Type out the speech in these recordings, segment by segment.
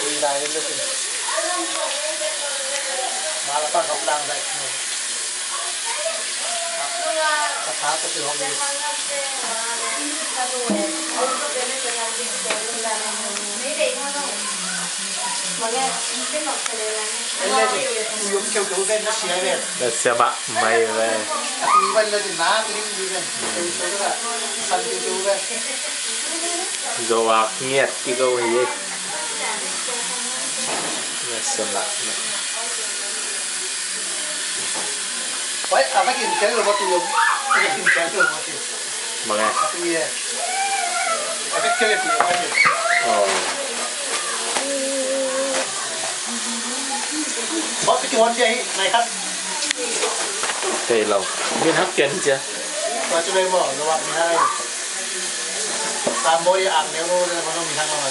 thì đại lên được mà là con học làm vậy tập phá tập từ học đi Để xe bạn mày về. Dồ ạc nhiệt cái câu này là săn kêu kêu về. Rồi à nghiệt cái câu gì Là xe bạ mày Vậy à mấy cái chơi rồi bao tiêu. Cái cái chơi rồi bao tiêu. Mà nghe Thì à cái chơi thì khách. Thầy lòng Biết hấp chân chưa Và cho đây mở nó bạn hai. Tam bôi ăn nếu nó nó mình thăng rồi.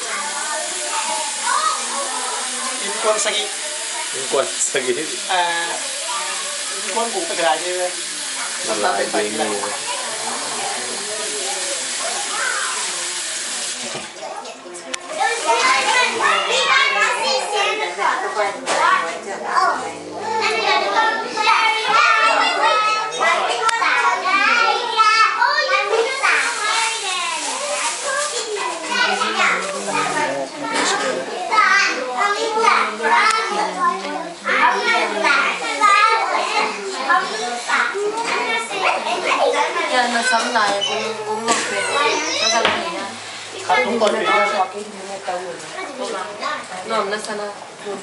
Lingkuan segi. Lingkuan segi. Eh, lingkuan bukan kerja. Sampai pagi. 3날 공무 회사는 그냥 가서 아끼지 너 만나 너 만났잖아 너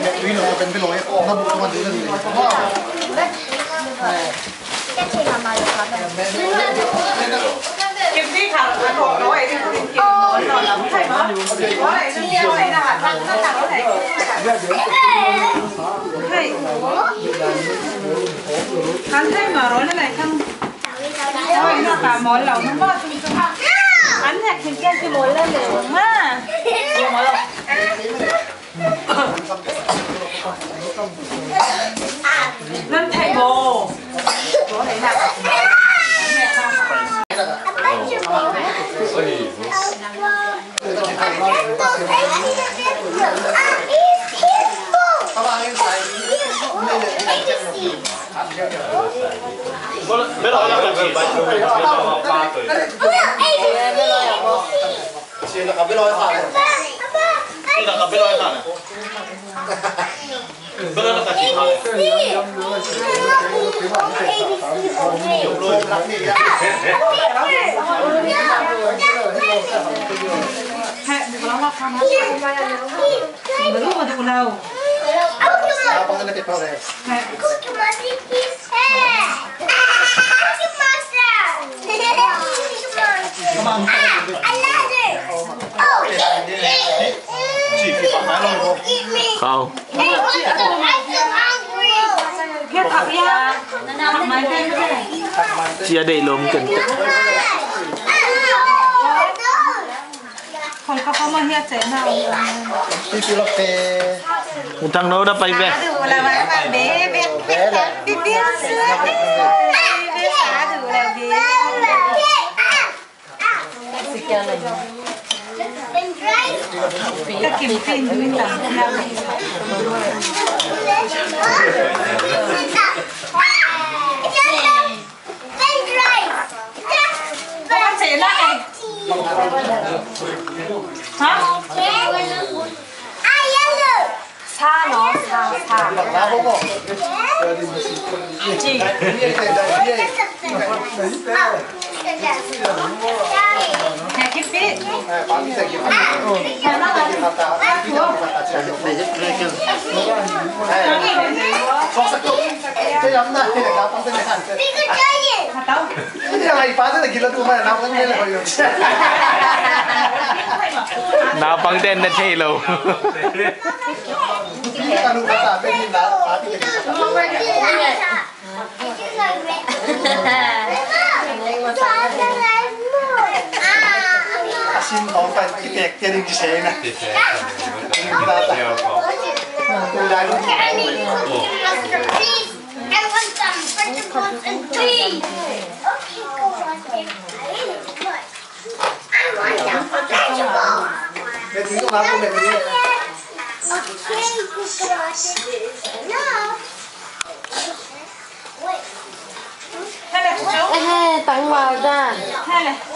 べてเィルを食べてロイの僕までいるんで。กินที่ขาหลังของน้อยที่คุณกินนอนนอนหลับใช่ไหมว่าไหนฉันเรียกอะไรนะตั้งตั้งหลังว่าไหนใช่คันใช่มาร้อนอะไรข้างโอ้ยหน้าตามอนเหล่านั้นว่าจะมีสอันนี้กินแก้วที่ร้อนแล้วเหลวมากเหลวมา là cái lối xài Khi nào gặp biết rồi hả? Biết rồi là cả chỉ hả? lắm thì Hẹ, đừng có lắm không Mà lúc mà tụi nào sao bằng cái cái này Hẹ, Chỉ khi bạn nói rồi không? Không. kia thật ya Thật máy tên cái này Chia để lốm cần Khỏi có không mà chế nào thì chỉ là cái Một thằng đâu đã bay về. Cá thử là bạn bạn bé Hả? Ai yellow? Sa nó, sa, sa. Chị. Chị. Đây đây đây đã bán Nào bằng tên là chê lâu. Hãy subscribe cho ta bên nhìn là bán cái này xin nó phải cái kẹt 心头在一点点的钱呢。谢谢。不打扰。来，我给。等我一。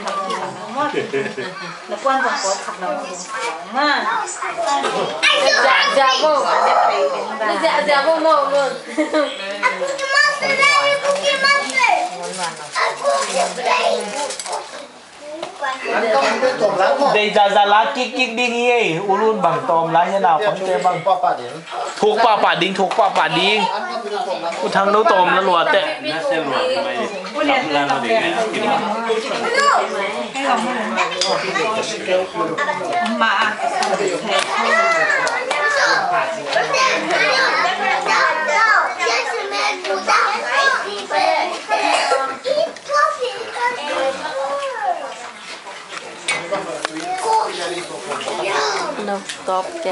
nó quan trọng có thật nó Mà Dạ, dạ vô. Dạ, dạ vô nổ luôn. anh có cái tổ láng không? Đây ra ra lá kik kik đi nghe. Ulun bằng tòm lá như nào bằng bằng. qua bà đến Thuộc pa pa đinh thuộc pa pa láng Một thằng đâu tòm nó lùa tệ. Nó lên lòng đèn Cái lòng này Mà Đâu, top kìa.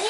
Read.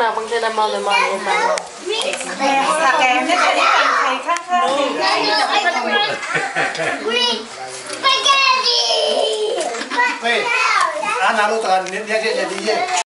มาบางทีเรามองเลยมองเลยมองผักแกงไม่เคยได้กินใครข้างๆนี่จะไม่กระดุย Wait, Ana lo trae, ya, ya, ya, ya.